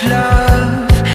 Flamme.